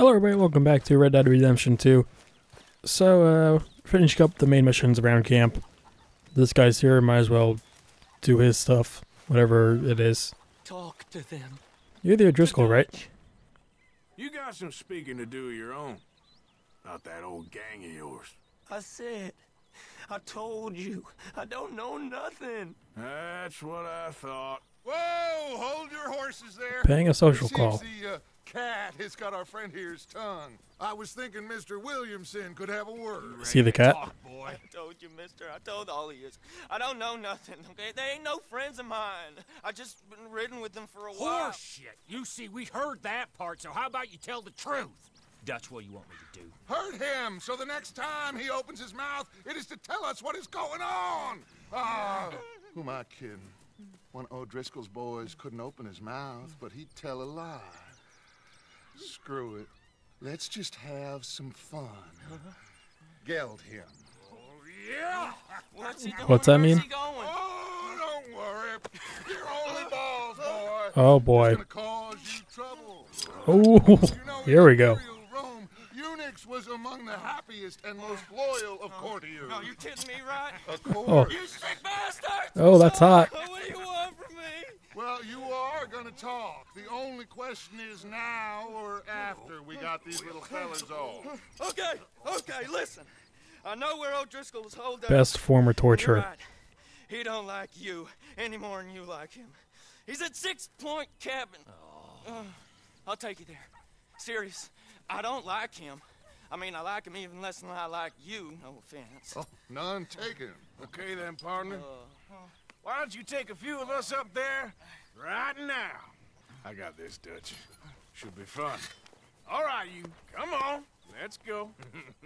Hello everybody, welcome back to Red Dead Redemption 2. So, uh, finishing up the main missions around camp. This guy's here, might as well do his stuff, whatever it is. Talk to them. You're the O'Driscoll, right? You got some speaking to do of your own. Not that old gang of yours. I said, I told you, I don't know nothing. That's what I thought. Whoa! Hold your horses there. Paying a social call. the uh, cat has got our friend here's tongue. I was thinking Mr. Williamson could have a word. See the cat? Talk, boy. I told you, mister. I told all of you. I don't know nothing, okay? They ain't no friends of mine. I just been ridden with them for a while. Horseshit. You see, we heard that part, so how about you tell the truth? Dutch, what you want me to do? Hurt him, so the next time he opens his mouth, it is to tell us what is going on. Ah, who am I kidding? One of O'Driscoll's boys couldn't open his mouth, but he'd tell a lie. Screw it. Let's just have some fun. Geld him. Oh, Yeah! What's he doing? What's that mean? Oh, don't worry. You're only balls, boy. Oh boy. Gonna cause you trouble. Oh, You know, here we go. Imperial Rome, eunuchs was among the happiest and most loyal of oh, oh, courtiers. No, you kidding me, right? Of course. You sick bastard! Oh, that's hot. What do you want from me? Well, you are gonna talk. The only question is now or after we got these little fellas off. Okay, okay, listen. I know where O'Driscoll's holed up. best former You're torturer. right. He don't like you any more than you like him. He's at Six Point Cabin. Uh, I'll take you there. Serious. I don't like him. I mean, I like him even less than I like you. No offense. Oh, none taken. Okay then, partner. Why don't you take a few of us up there right now? I got this, Dutch. Should be fun. All right, you. Come on. Let's go.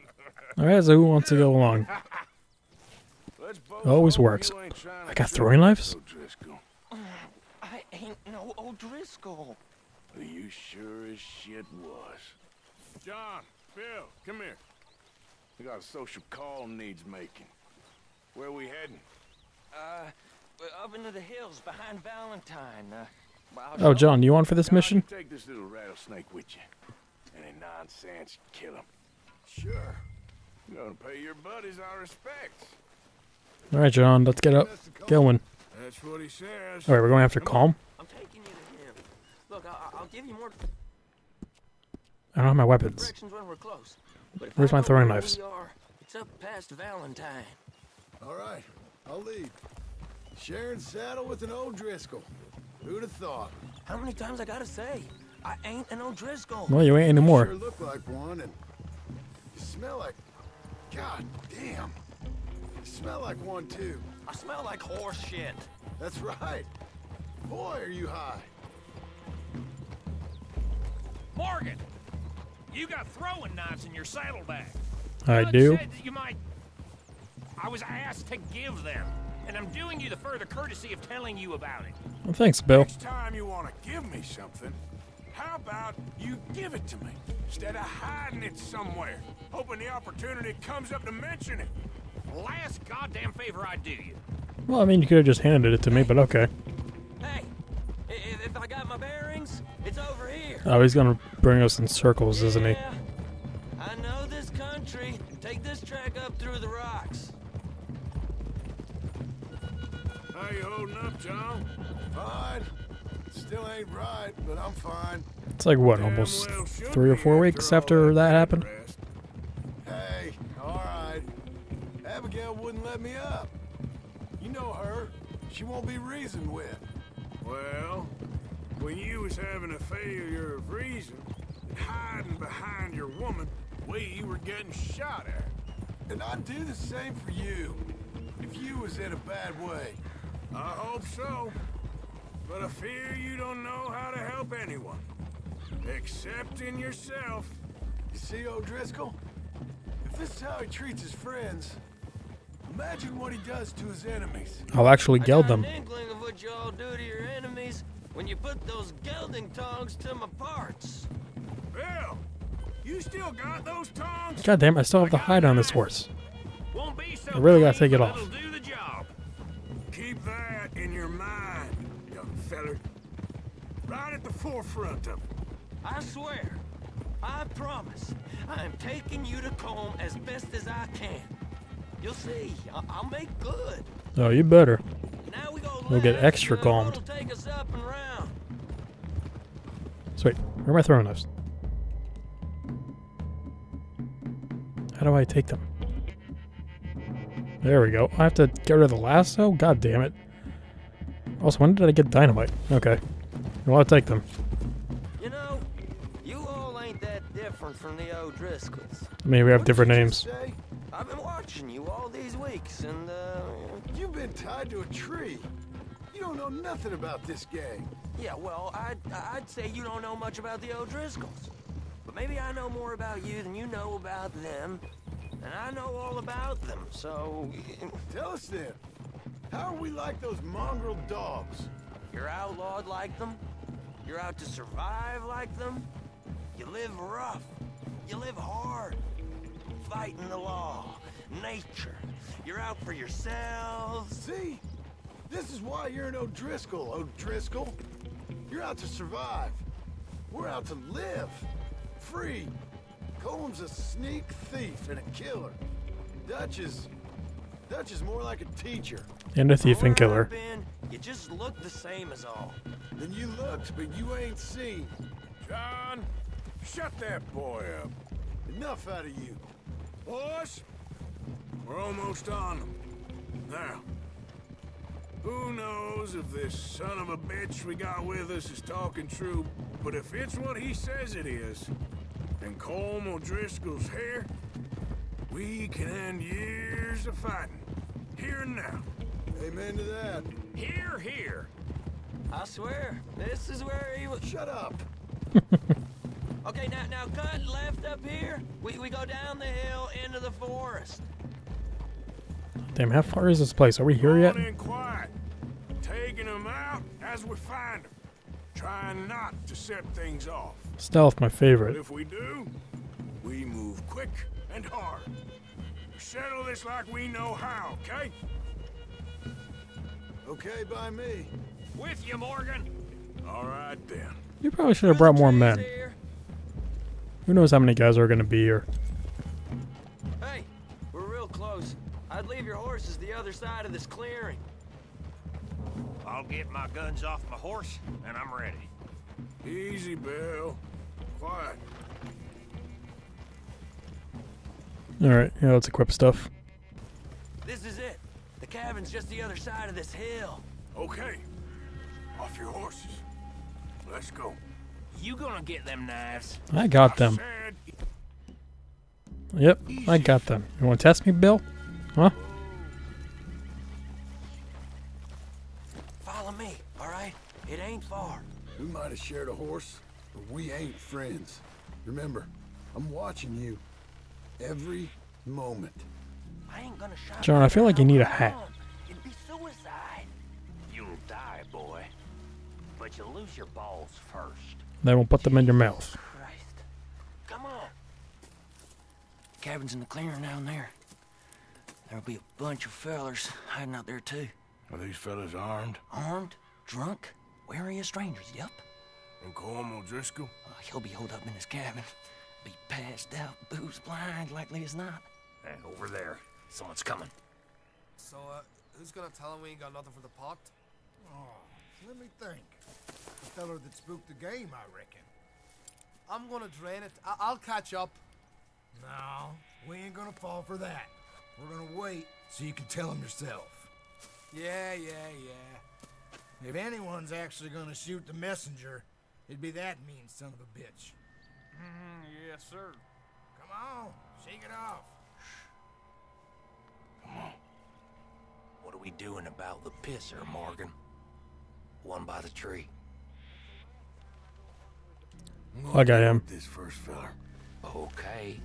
Alright, so who wants to go along? Let's both Always works. you ain't trying I got throwing knives? O'Driscoll. I ain't no O'Driscoll. You sure as shit was. John, Phil, come here. We got a social call needs making. Where we heading? Uh, up into the hills behind Valentine. Uh, Oh, John, you on for this John, mission? you Take this little rattlesnake with you. Any nonsense, kill him. Sure. You're gonna pay your buddies our respects. Alright, John, let's get up going. That's what he says. Alright, we're going after Come on. Calm. I'm taking you to him. Look, I- I'll give you more I don't have my weapons. when we're close. Where's my throwing knives? we are, it's up past Valentine. All right, I'll lead. Sharing saddle with an O'Driscoll. Who'd have thought? How many times I gotta say? I ain't an O'Driscoll. No, you ain't anymore. Sure look like one, and you smell like. God damn. You smell like one too. I smell like horse shit. That's right. Boy, are you high. Morgan! You got throwing knives in your saddlebag. I Dutch do. you might... I was asked to give them, and I'm doing you the further courtesy of telling you about it. Well, thanks, Bill. Next time you want to give me something, how about you give it to me instead of hiding it somewhere, hoping the opportunity comes up to mention it. Last goddamn favor I do you. Well, I mean, you could have just handed it to me, but okay. Hey, if, if I got my bearings, it's over here. Oh, he's gonna bring us in circles, isn't he? I know this country. Take this track up through the rocks. How you holding up, John? Fine. Still ain't right, but I'm fine. It's like, what, almost well three or four weeks after that happened? rest. Hey, all right. Abigail wouldn't let me up. You know her. She won't be reasoned with. Well, when you was having a failure of reason, and hiding behind your woman, we were getting shot at. And I'd do the same for you. If you was in a bad way. I hope so. But I fear you don't know how to help anyone. Except in yourself. You see, O'Driscoll? If this is how he treats his friends, imagine what he does to his enemies. I'll actually I geld got them. an inkling of what y'all do to your enemies when you put those gelding tongs to my parts. Bill, you still got those tongs? God damn, I still have the hide on this horse. Won't be so I really gotta take it but off. Your mind, young feller. Right at the forefront of it. I swear. I promise. I am taking you to Colm as best as I can. You'll see. I- I'll make good. Oh, you better. Now we go We'll get extra calmed. what'll take us up and round. Sweet. Where are my throwing knives? How do I take them? There we go. I have to get rid of the lasso? God damn it. Also, when did I get dynamite? Okay. Well, I'll take them. You know, you all ain't that different from the O'Driscolls. Maybe we have What different names. I've been watching you all these weeks, and, uh, You've been tied to a tree. You don't know nothing about this gang. yeah, well, I'd, I'd say you don't know much about the O'Driscolls. But maybe I know more about you than you know about them. And I know all about them, so Tell us then. How are we like those mongrel dogs? you're outlawed like them? You're out to survive like them? You live rough. You live hard. Fighting the law, nature. You're out for yourselves. See? This is why you're an O'Driscoll, O'Driscoll. You're out to survive. We're out to live. Free. Colm's a sneak thief and a killer. Dutch is... Dutch is more like a teacher. And a thief and killer. Been, you just look the same as all. Then you looked, but you ain't seen. John, shut that boy up. Enough out of you. Boys, we're almost on them. Now, who knows if this son of a bitch we got with us is talking true, but if it's what he says it is, and Colm O'Driscoll's here, we can end years of fighting. Here and now. Amen to that. Here, here. I swear, this is where he was. Shut up. Okay, now, now cut left up here. We, we go down the hill into the forest. Damn, how far is this place? Are we here yet? In quiet. Taking them out as we find them. Trying not to set things off. Stealth, my But favorite. if we do, we move quick and hard. We settle this like we know how, okay? Okay by me. With you, Morgan. All right then. You probably should have brought more men. here. Who knows how many guys are going to be here? Hey, we're real close. I'd leave your horses the other side of this clearing. I'll get my guns off my horse, and I'm ready. Easy, Bill. Quiet. Alright, yeah, let's equip stuff. This is it. The cabin's just the other side of this hill. Okay. Off your horses. Let's go. You gonna get them knives? I got them. Yep, I got them. You want to test me, Bill? Huh? Follow me, all right? It ain't far. We might have shared a horse, but we ain't friends. Remember, I'm watching you. Every moment. I ain't gonna shot John, I feel like you need a hat. down. It'd be suicide. You'll die, boy. But you'll lose your balls first. Then we'll put them in your mouth. Christ. Come on. Cabin's in the clearing down there. There'll be a bunch of fellers hiding out there too. Are these fellas armed? Armed, drunk, wary of strangers, yep. And Colm O'Driscoll? Uh, he'll be holed up in his cabin. Be passed out, booze blind, likely as not. Hey, over there. Someone's coming. So, uh, who's gonna tell him we ain't got nothing for the pot? Oh, let me think. The feller that spooked the game, I reckon. I'm gonna drain it. I- I'll catch up. No, we ain't gonna fall for that. We're gonna wait so you can tell him yourself. Yeah, yeah, yeah. If anyone's actually gonna shoot the messenger, it'd be that mean son of a bitch. yes, sir. Come on, shake it off. What are we doing about the pisser, Morgan? One by the tree. Like I am. This first feller. Okay,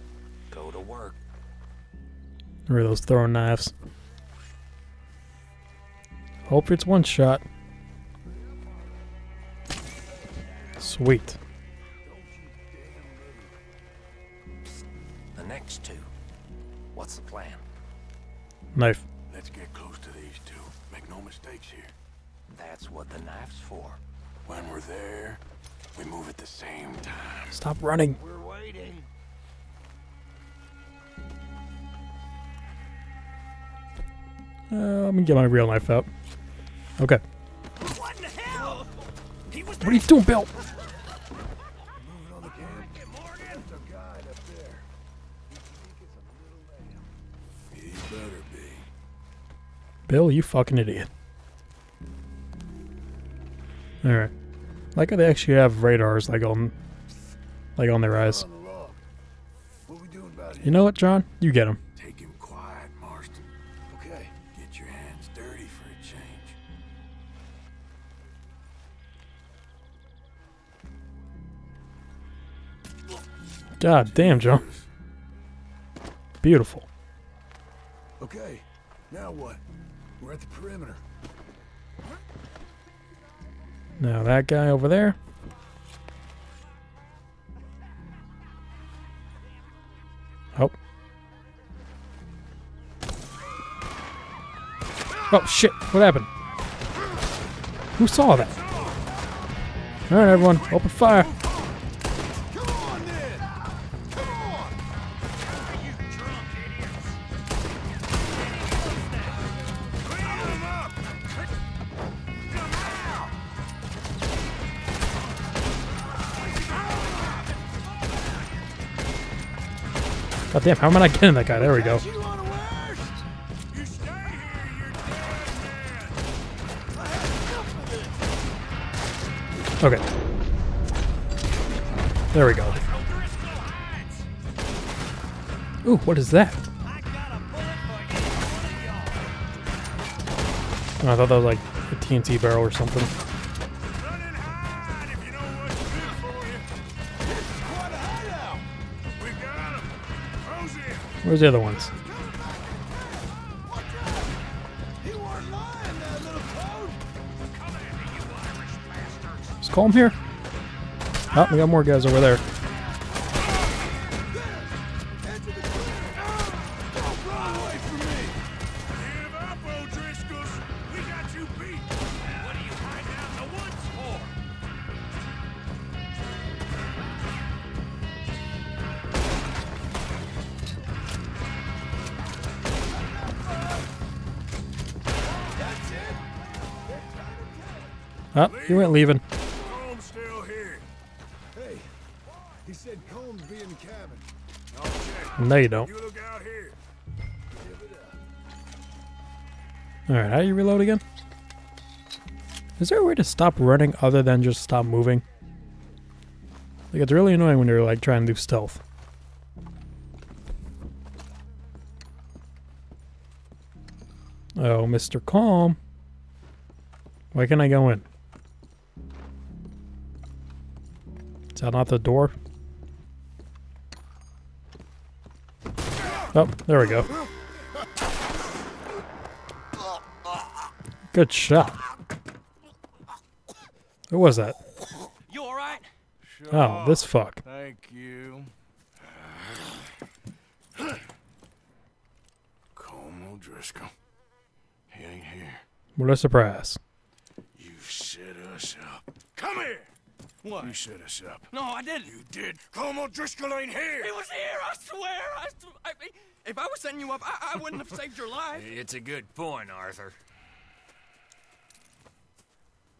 go to work. Where are those throwing knives? Hope it's one shot. Sweet. The next two. What's the plan? Knife. Let's get close to these two. Make no mistakes here. That's what the knife's for. When we're there, we move at the same time. Stop running. We're waiting. Uh, let me get my real knife out. Okay. What in the hell? what are you doing, Bill? He's better. Bill, you fucking idiot. Alright. Like how they actually have radars like on like on their eyes. On the log. What we doing about You know what, John? You get him. Take him quiet, Marston. Okay. Get your hands dirty for a change. God damn, John. Beautiful. Okay. Now what? We're at the perimeter. Now that guy over there. Oh. Oh shit, what happened? Who saw that? Alright everyone, open fire. God damn, how am I not getting that guy? There we go. Okay. There we go. Ooh, what is that? Oh, I thought that was like a TNT barrel or something. You Irish bastards. Just call him here. Oh, we got more guys over there. You ain't leaving. Colm's still here. Hey, he said Colm's be in the cabin. Okay, No, you don't. you look out here. Give it up. Alright, how do you reload again? Is there a way to stop running other than just stop moving? Like, it's really annoying when you're, like, trying to do stealth. Oh, Mr. Calm. Why can't I go in? Is that not the door? Oh, there we go. Good shot. Who was that? You all right? Oh, this fuck. Thank you. Colm O'Driscoll. He ain't here. What a surprise. You set us up. Come here! What? You set us up. No, I didn't. You did. Colm O'Driscoll ain't here! He was here, I swear. I, s- I mean, if I was setting you up, I, I wouldn't have saved your life. It's a good point, Arthur.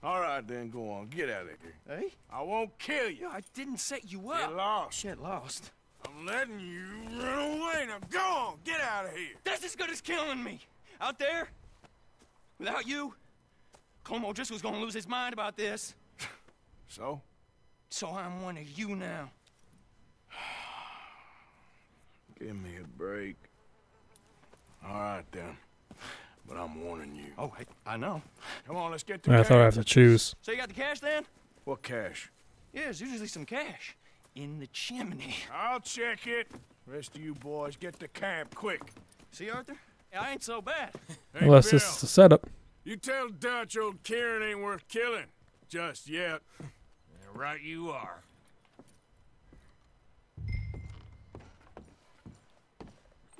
All right, then, go on. Get out of here. Hey? I won't kill you. I didn't set you Get up. lost. Shit, lost. I'm letting you run away. Now go on. Get out of here. That's as good as killing me. Out there, without you, Colm O'Driscoll's gonna lose his mind about this. So? So I'm one of you now. Give me a break. All right, then. But I'm warning you. Oh, hey, I know. Come on, let's get to I thought I camp. have to choose. So you got the cash then? What cash? Yeah, there's usually some cash in the chimney. I'll check it. Rest of you boys, get to camp quick. See, Arthur? I ain't so bad. Hey, Unless Bill, this is a setup. you tell Dutch old Kieran ain't worth killing. Just yet. Right you are.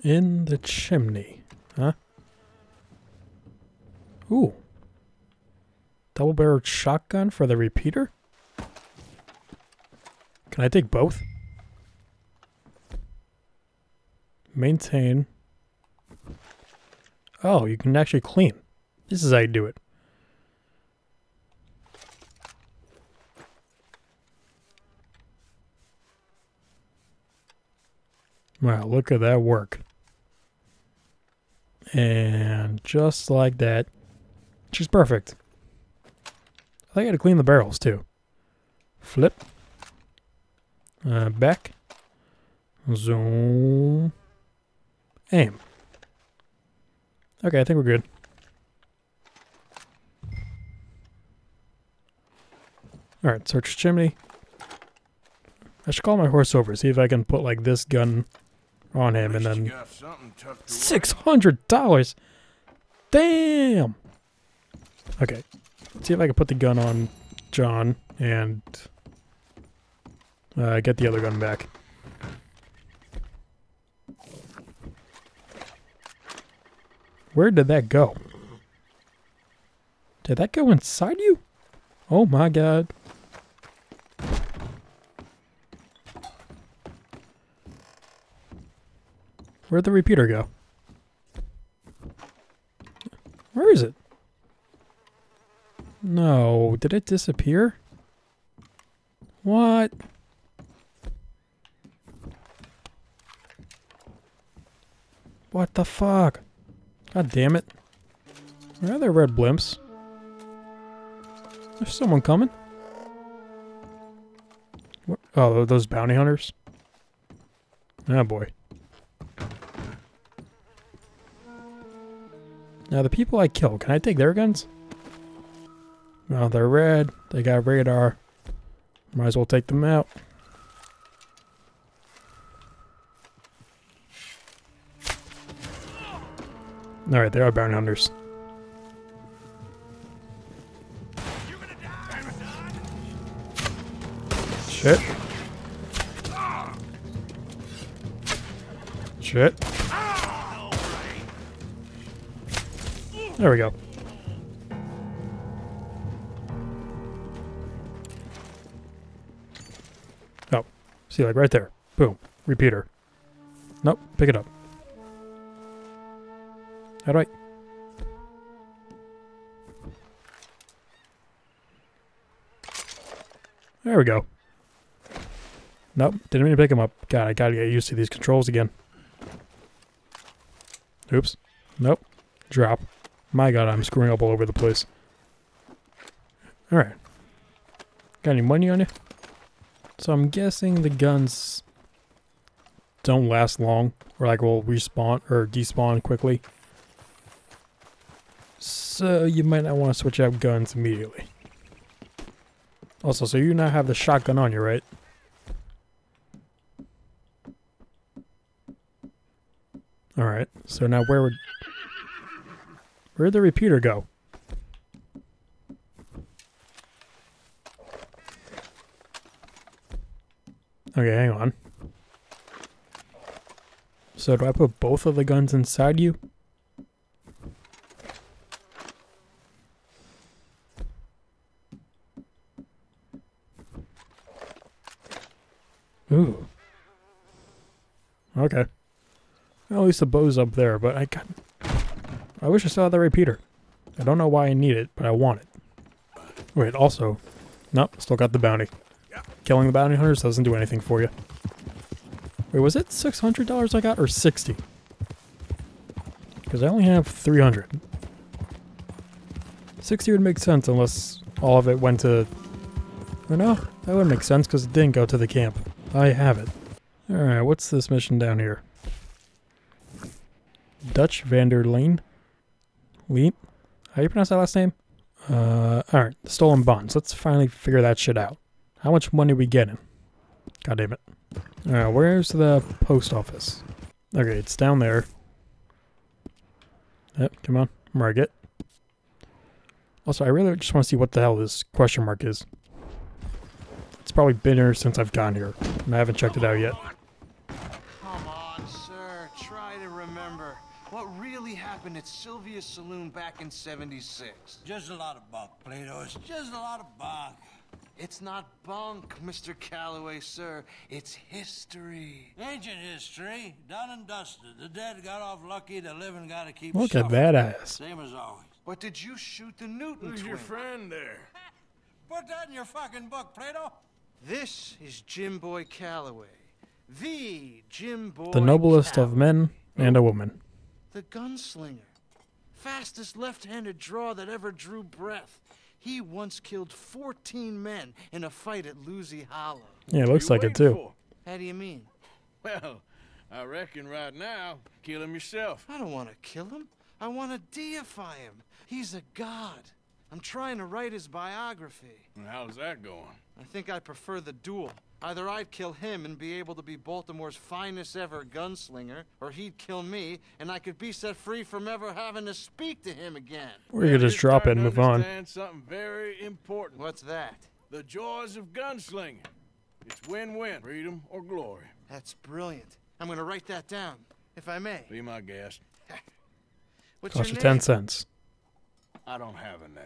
In the chimney. Huh? Ooh. Double barreled shotgun for the repeater? Can I take both? Maintain. Oh, you can actually clean. This is how you do it. Wow, look at that work. And just like that, she's perfect. I think I got to clean the barrels too. Flip. Uh, back. Zoom. Aim. Okay, I think we're good. Alright, search chimney. I should call my horse over, see if I can put like this gun on him and then got something tucked away. six hundred dollars. Damn. Okay. Let's See if I can put the gun on John and uh, get the other gun back. Where did that go? Did that go inside you? Oh my god. Where'd the repeater go? Where is it? No, did it disappear? What? What the fuck? God damn it. Where are there red blimps? There's someone coming. What? Oh, those bounty hunters? Oh boy. Now the people I kill, can I take their guns? No, they're red. They got radar. Might as well take them out. Alright, they are bounty hunters. Shit. Shit. There we go. Oh, see, like right there. Boom. Repeater. Nope, pick it up. How do I? There we go. Nope, didn't mean to pick him up. God, I gotta get used to these controls again. Oops. Nope. Drop. My god, I'm screwing up all over the place. Alright. Got any money on you? So I'm guessing the guns don't last long, or like will respawn or despawn quickly. So you might not want to switch out guns immediately. Also, so you now have the shotgun on you, right? Alright, so now where would... Where'd the repeater go? Okay, hang on. So do I put both of the guns inside you? Ooh. Okay. Well, at least the bow's up there, but I got... I wish I saw the repeater. I don't know why I need it, but I want it. Wait, also... Nope, still got the bounty. Killing the bounty hunters doesn't do anything for you. Wait, was it $600 I got, or 60 Because I only have 300 60 would make sense unless all of it went to... Or no, that wouldn't make sense because it didn't go to the camp. I have it. Alright, what's this mission down here? Dutch Vander Leen? How do you pronounce that last name? Uh, alright, stolen bonds. Let's finally figure that shit out. How much money we getting? God damn it. Alright, where's the post office? Okay, it's down there. Yep, come on. Mark it. Also, I really just want to see what the hell this question mark is. It's probably been here since I've gone here, and I haven't checked it out yet. Happened at Sylvia's Saloon back in 76. Just a lot of bunk, Plato. It's just a lot of bunk. It's not bunk, Mr. Calloway, sir. It's history. Ancient history, done and dusted. The dead got off lucky, the living got to keep Look at that ass. Same as always. But did you shoot the Newton Who's twin? your friend there? Put that in your fucking book, Plato. This is Jim Boy Calloway. The Jim Boy The noblest of men and a woman. The gunslinger. Fastest left-handed draw that ever drew breath. He once killed 14 men in a fight at Lucy Hollow. Yeah, it looks like it too. for? How do you mean? Well, I reckon right now, kill him yourself. I don't want to kill him. I want to deify him. He's a god. I'm trying to write his biography. How's that going? I think I prefer the duel. Either I'd kill him and be able to be Baltimore's finest ever gunslinger, or he'd kill me and I could be set free from ever having to speak to him again. Or you could just drop it and move on. Understand something very important. What's that? The joys of gunslinging. It's win-win, freedom or glory. That's brilliant. I'm gonna write that down, if I may. Be my guest. What's Cost your you name? 10 cents. I don't have a name.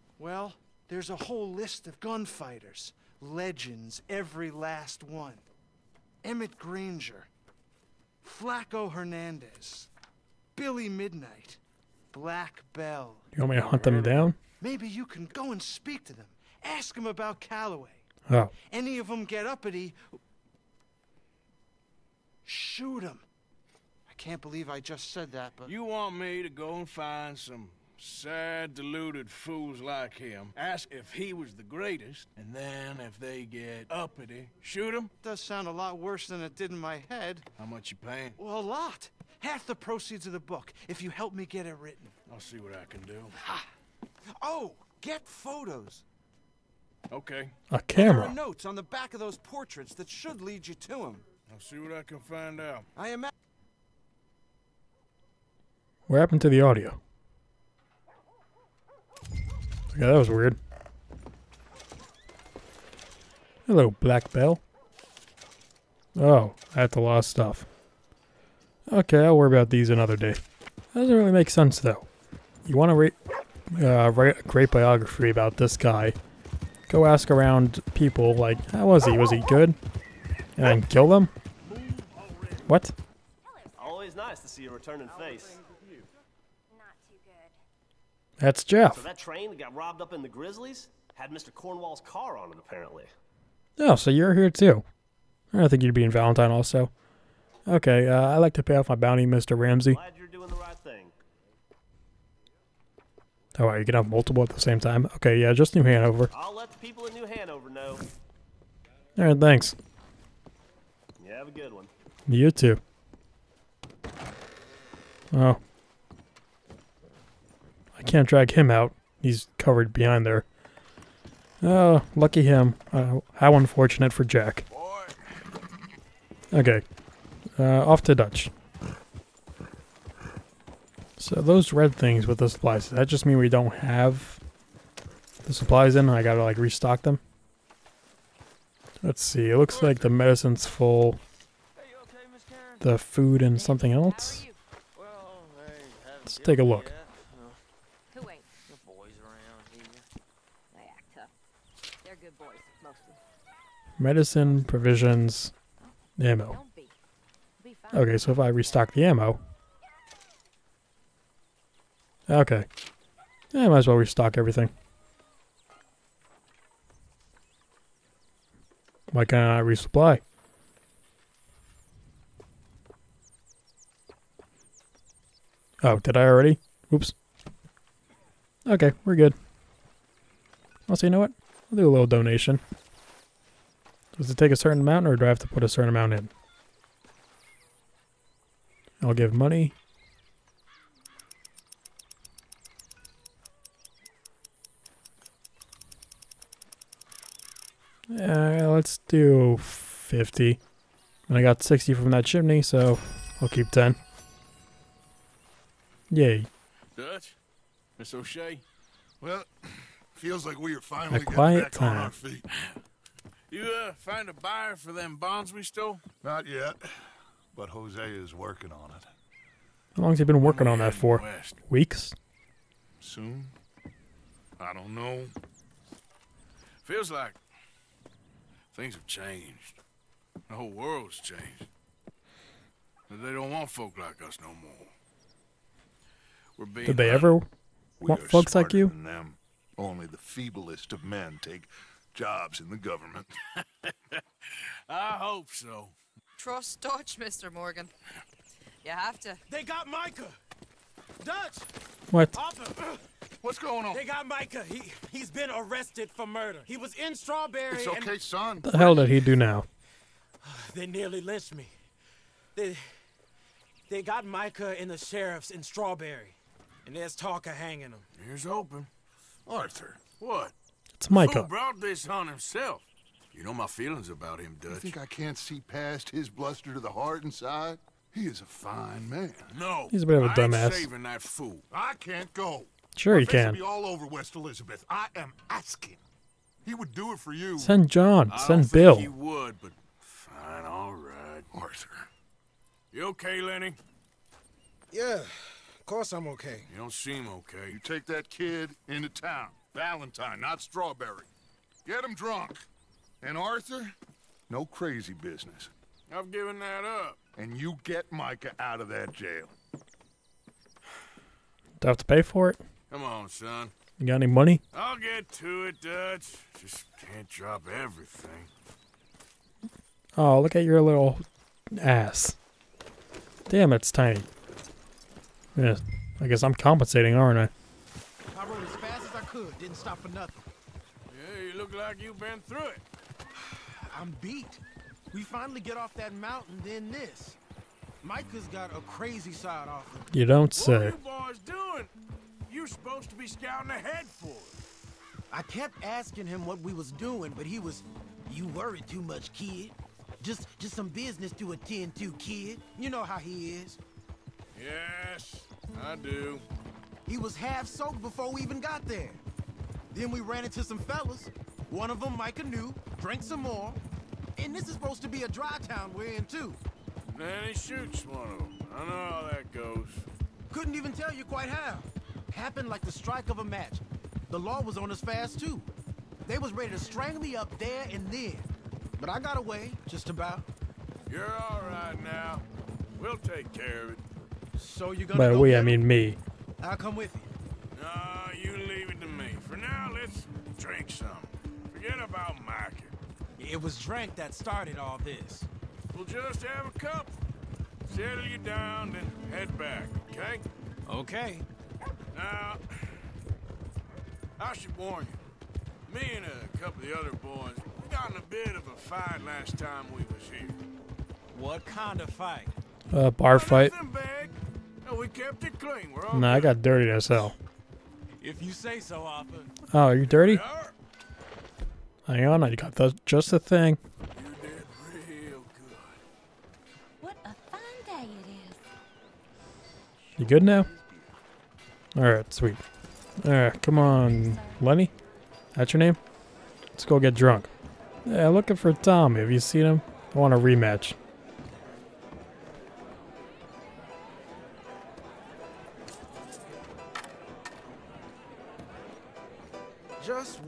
well, there's a whole list of gunfighters. Legends, every last one. Emmett Granger, Flaco Hernandez, Billy Midnight, Black Belle. You want me to hunt them down? Maybe you can go and speak to them. Ask them about Calloway. Oh. Any of them get uppity, shoot 'em. I can't believe I just said that, but You want me to go and find some sad, deluded fools like him, ask if he was the greatest, and then if they get uppity, shoot him? does sound a lot worse than it did in my head. How much you paying? Well, a lot. Half the proceeds of the book, if you help me get it written. I'll see what I can do. Ha! Oh, get photos. Okay, A camera. There are notes on the back of those portraits that should lead you to him. I'll see what I can find out. I imagine. What happened to the audio? Okay, that was weird. Hello, Black Belle. Oh, that's a lot of stuff. Okay, I'll worry about these another day. That Doesn't really make sense though. You want to uh, write a great biography about this guy? Go ask around people like, how was he? Was he good? And then kill them? What? Always nice to see a returning face. That's Jeff. So that train that got robbed up in the Grizzlies had Mr. Cornwall's car on it, apparently. Oh, so you're here too. I think you'd be in Valentine also. Okay, uh, I like to pay off my bounty, Mr. Ramsey. Glad you're doing the right thing. Oh, wow, you can have multiple at the same time. Okay, yeah, just New Hanover. I'll let the people in New Hanover know. All right, thanks. You have a good one. You too. Oh. I can't drag him out. He's covered behind there. Oh, lucky him. Uh, how unfortunate for Jack. Okay. Uh, off to Dutch. So those red things with the supplies, that just mean we don't have the supplies in? I gotta like restock them? Let's see, it looks like the medicine's full. The food and something else? Let's take a look. Who ain't? The boys around here. They act tough. They're good boys, most of them. Medicine, provisions, ammo. Okay, so if I restock the ammo. Okay. Yeah, I might as well restock everything. Why can't I resupply? Oh, did I already? Oops. Okay, we're good. Also, you know what? I'll do a little donation. Does it take a certain amount, or do I have to put a certain amount in? I'll give money. Uh, let's do 50. And I got 60 from that chimney, so I'll keep 10. Yay. Dutch? Miss O'Shea? Well, feels like we are finally getting quiet back on our time. Feet. You, uh, find a buyer for them bonds we stole? Not yet, but Hosea is working on it. How long's he been working on that for? West. Weeks? Soon? I don't know. Feels like things have changed. The whole world's changed. But They don't want folk like us no more. We're being Did they ever want folks like you? them. Only the feeblest of men take jobs in the government. I hope so. Trust Dutch, Mr. Morgan. You have to. They got Micah. Dutch. What? Arthur. Uh, What's going on? They got Micah. He he's been arrested for murder. He was in Strawberry. It's and- okay, son. the hell did he do now? They nearly lynched me. They they got Micah and the sheriffs in Strawberry, and there's talk of hanging him. Here's hoping. Arthur. What? It's Fool Micah. brought this on himself. You know my feelings about him, Dutch. You think I can't see past his bluster to the heart inside? He is a fine man. No. He's a bit of a I ain't dumbass. saving that fool. I can't go. Sure My you face will can. be all over West Elizabeth. I am asking. He would do it for you. Send John. I don't Send think Bill. he would, but fine, all right. Arthur. You okay, Lenny? Yeah, of course I'm okay. You don't seem okay. You take that kid into town. Valentine, not Strawberry. Get him drunk. And Arthur, no crazy business. I've given that up. And you get Micah out of that jail. Do I have to pay for it? Come on, son. You got any money? I'll get to it, Dutch. Just can't drop everything. Oh, look at your little ass. Damn, it's tiny. Yeah, I guess I'm compensating, aren't I? I rode as fast as I could, didn't stop for nothing. Yeah, you look like you've been through it. I'm beat. We finally get off that mountain, then this. Micah's got a crazy side off him. You don't say. What are say. you boys doing? You're supposed to be scouting ahead for it. I kept asking him what we was doing, but he was, you worry too much, kid. Just, just some business to attend to, kid. You know how he is. Yes, I do. He was half soaked before we even got there. Then we ran into some fellas. One of them Micah knew, drank some more. And this is supposed to be a dry town we're in, too. Then he shoots one of them. I know how that goes. Couldn't even tell you quite how. Happened like the strike of a match. The law was on us fast, too. They was ready to strangle me up there and then. But I got away, just about. You're all right now. We'll take care of it. So you're gonna By go we, I mean me. I'll come with you. Drink some. Forget about Micah. It was drink that started all this. We'll just have a cup. Settle you down, then head back, okay? Okay. Now, I should warn you. Me and a couple of the other boys, we got in a bit of a fight last time we was here. What kind of fight? Uh, bar fight. Nothing big. No, we kept it clean. We're all Nah, I got dirty as hell. If you say so, Arthur. Oh, are you dirty? Are. Hang on, I got the, just the thing. You did real good. What a fine day it is. You good now? Alright, sweet. Alright, come on, Lenny? That's your name? Let's go get drunk. Yeah, looking for Tommy. Have you seen him? I want a rematch.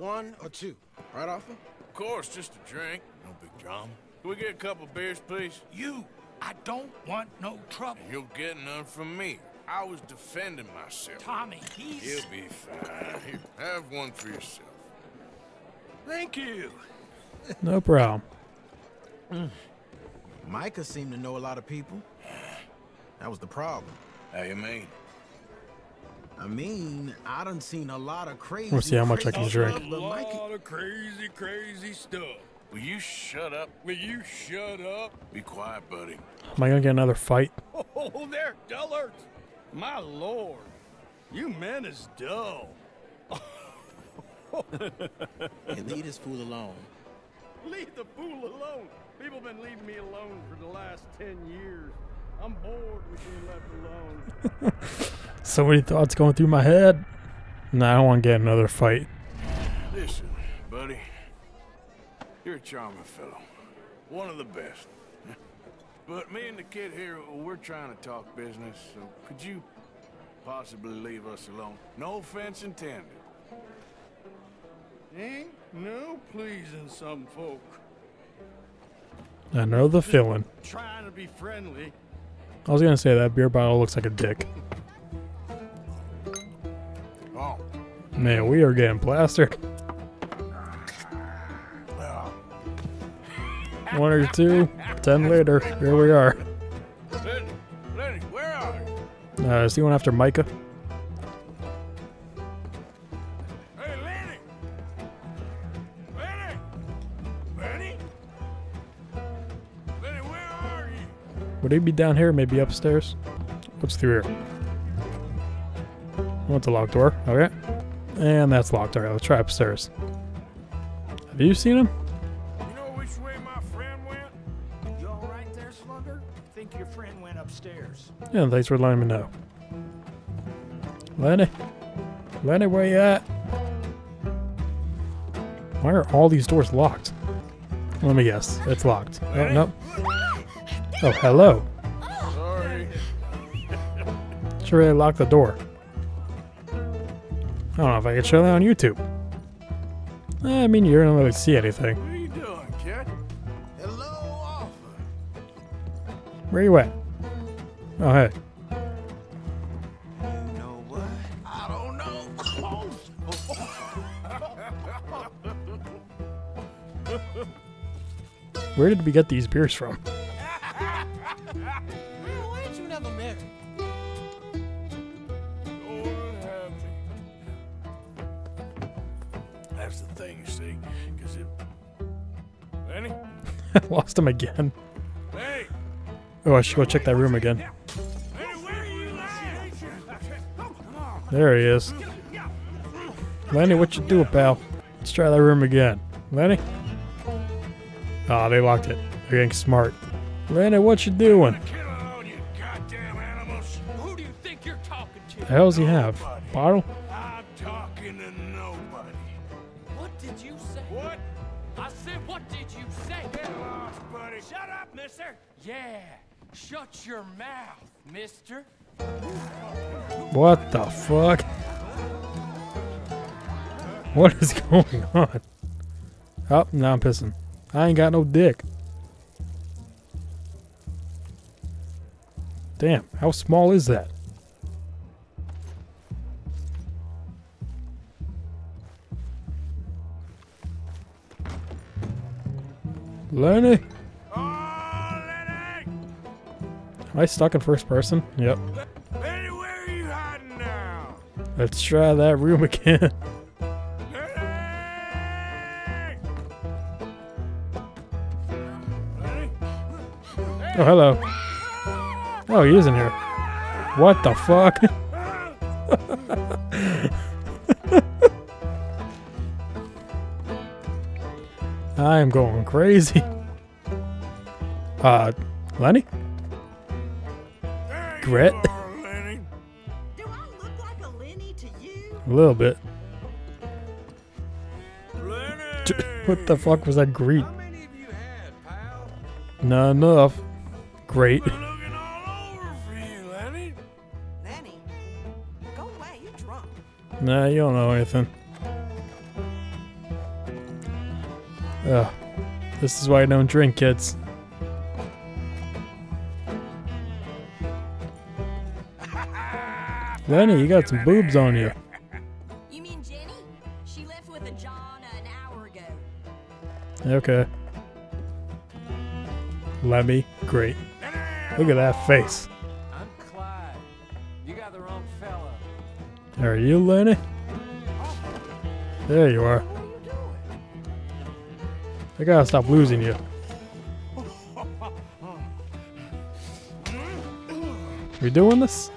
One or two. Right, Arthur? Of course, just a drink. No big drama. Can we get a couple beers, please? You, I don't want no trouble. You'll get none from me. I was defending myself. Tommy, he's... He'll be fine. Here, have one for yourself. Thank you. No problem. Micah seemed to know a lot of people. That was the problem. How you mean? I mean, I done seen a lot of crazy. We'll see how much I can drink. stuff, but Micah, of crazy, crazy stuff. Will you shut up? Will you shut up? Be quiet, buddy. Am I gonna get another fight? Oh, they're dullards. My lord, you men is dull. and leave this fool alone. Leave the fool alone. People been leaving me alone for the last ten years. I'm bored with being left alone. So many thoughts going through my head. Nah, I don't want to get another fight. Listen, buddy. You're a charming fellow. One of the best. But me and the kid here, we're trying to talk business, so could you possibly leave us alone? No offense intended. Ain't no pleasing some folk. I know the feeling. Trying to be friendly. I was gonna say that beer bottle looks like a dick. Oh. Man, we are getting plastered. One or two, ten later, here we are. Lenny, Lenny, where are you? Uh, is he going after Micah? Would he be down here? Maybe upstairs? What's through here? What's a locked door? Okay. And that's locked. Alright, let's try upstairs. Have you seen him? You know which way my friend went? You all right there, Slugger? Think your friend went upstairs. Yeah, thanks for letting me know. Lenny? Lenny, where you at? Why are all these doors locked? Let me guess. It's locked. Oh, nope. Oh, hello. Sorry. Should really lock the door. I don't know if I could show that on YouTube. Eh, I mean, you don't really see anything. What are you doing, kid? Hello, offer. Where you at? Oh, hey. know what? I don't know. Where did we get these beers from? Lost him again. Oh, I should go check that room again. There he is. Lenny, what you do, pal? Let's try that room again. Lenny? Ah, they locked it. They're getting smart. Lenny, what you doing? The hell does he have? Bottle? Your mouth, mister. What the fuck? What is going on? Oh, now I'm pissing. I ain't got no dick. Damn, how small is that? Lenny? I stuck in first person? Yep. Lenny, where are you hiding now? Let's try that room again. Oh, hello. Oh, he is in here. What the fuck? I am going crazy. Uh? Grit? A little bit. What the fuck was that greet? Not enough. Great. Lenny? Go away. Nah, you don't know anything. Ugh. This is why I don't drink, kids. Lenny, you got some boobs on you. You mean Jenny? She left with a John an hour ago. Okay. Lemmy, great. Look at that face. I'm Clyde. You got the wrong fella. Are you Lenny? There you are. I gotta stop losing you. We doing this?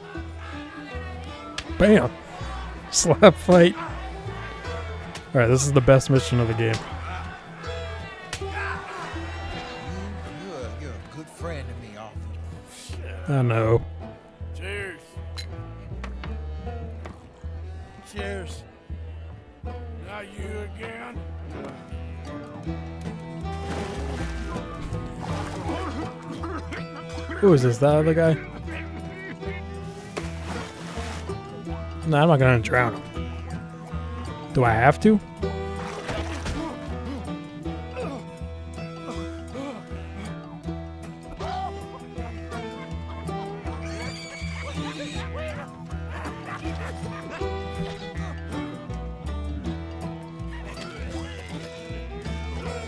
Bam! Slap fight. Alright, this is the best mission of the game. I know. Cheers. Cheers. Not you again. Who is this? That other guy? No, I'm not gonna drown him. Do I have to?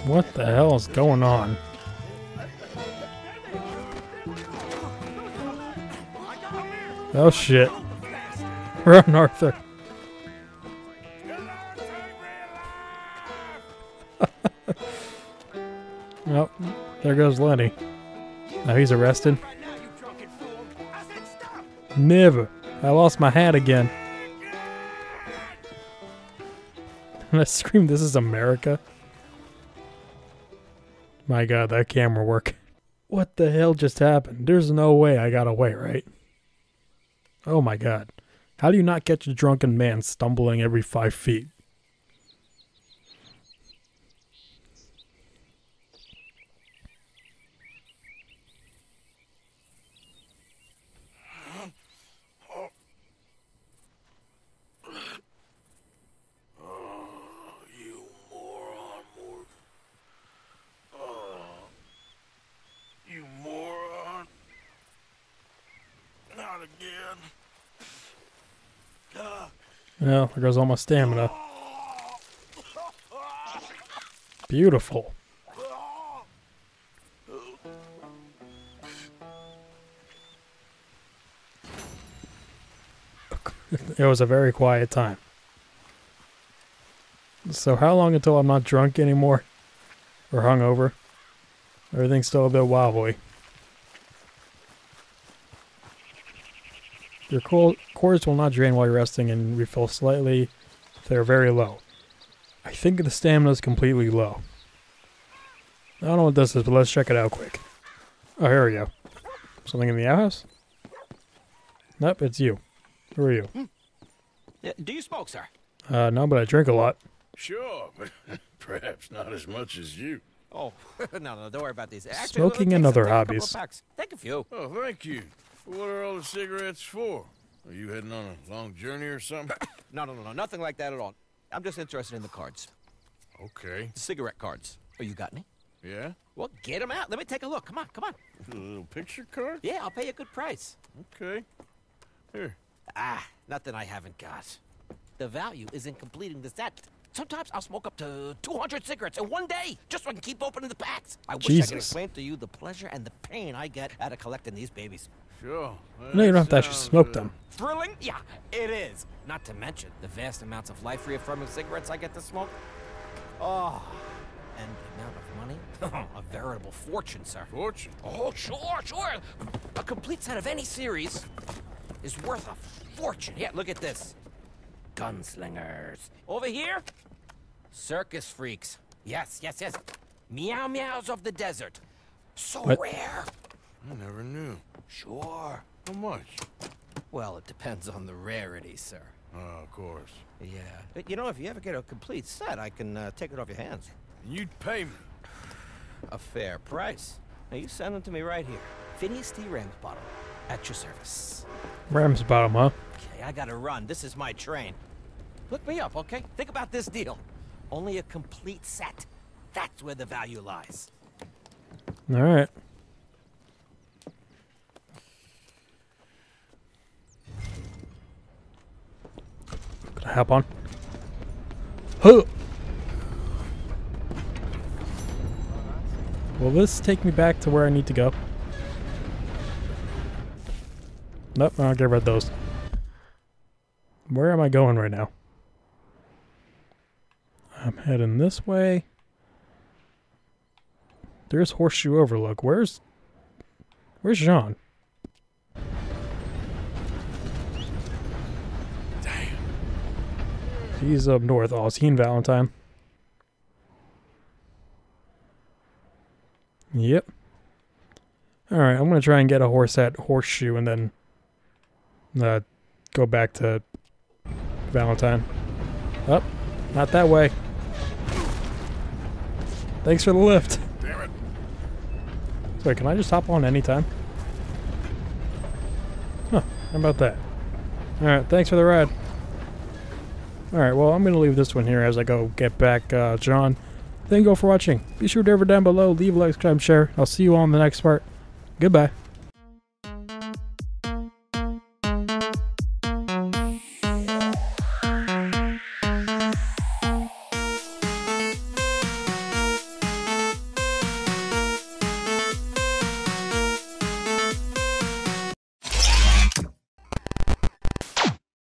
What the hell is going on? Oh shit. Run, Arthur. well, there goes Lenny. Now he's arrested. Never. I lost my hat again. And I screamed, This is America. My god, that camera work. What the hell just happened? There's no way I got away, right? Oh my god. How do you not catch a drunken man stumbling every five feet? You moron, Morgan. Oh, you moron. Not again. God. Well, there goes all my stamina. Beautiful. it was a very quiet time. So how long until I'm not drunk anymore? Or hungover? Everything's still a bit wobbly. Your cores will not drain while you're resting and refill slightly if they're very low. I think the stamina is completely low. I don't know what this is, but let's check it out quick. Oh, here we go. Something in the outhouse? Nope, it's you. Who are you? Do you smoke, sir? Uh, no, but I drink a lot. Sure, but perhaps not as much as you. Oh, no, no, don't worry about these. Actually, Smoking and other take a couple of hobbies. packs. Take a few. Oh, thank you. What are all the cigarettes for? Are you heading on a long journey or something? No, no, no, no, nothing like that at all. I'm just interested in the cards. Okay. The cigarette cards. Oh, you got any? Yeah? Well, get them out. Let me take a look. Come on, come on. A little picture card? Yeah, I'll pay you a good price. Okay. Here. Ah, nothing I haven't got. The value is in completing the set. Sometimes I'll smoke up to 200 cigarettes in one day, just so I can keep opening the packs. I wish I could explain to you the pleasure and the pain I get out of collecting these babies. Sure. No, you don't have to actually smoke them. Thrilling? Yeah, it is. Not to mention the vast amounts of life reaffirming cigarettes I get to smoke. Oh, and the amount of money? a veritable fortune, sir. Fortune? Oh, sure, sure. A complete set of any series is worth a fortune. Yeah, look at this. Gunslingers. Over here, circus freaks. Yes, yes, yes. Meow meows of the desert. So What? rare. I never knew. Sure. How much? Well, it depends on the rarity, sir. Oh, of course. Yeah. But, you know, if you ever get a complete set, I can uh, take it off your hands. And you'd pay me. A fair price. Now, you send them to me right here. Phineas T. Ramsbottom, at your service. Ram's bottom, huh? Okay, I gotta run. This is my train. Look me up, okay? Think about this deal. Only a complete set. That's where the value lies. Alright. Gonna hop on. Huh! Will this take me back to where I need to go? Nope, I don't care about those. Where am I going right now? I'm heading this way. There's Horseshoe Overlook. Where's Where's Jean? Damn. He's up north. Oh, is he in Valentine? Yep. Alright, I'm gonna try and get a horse at Horseshoe and then uh, go back to Valentine. Up, oh, not that way. Thanks for the lift. Damn it. Wait, can I just hop on anytime? Huh, how about that? Alright, thanks for the ride. Alright, well, I'm going to leave this one here as I go get back uh, John. Thank you all for watching. Be sure to over down below, leave a like, subscribe, share. I'll see you all in the next part. Goodbye.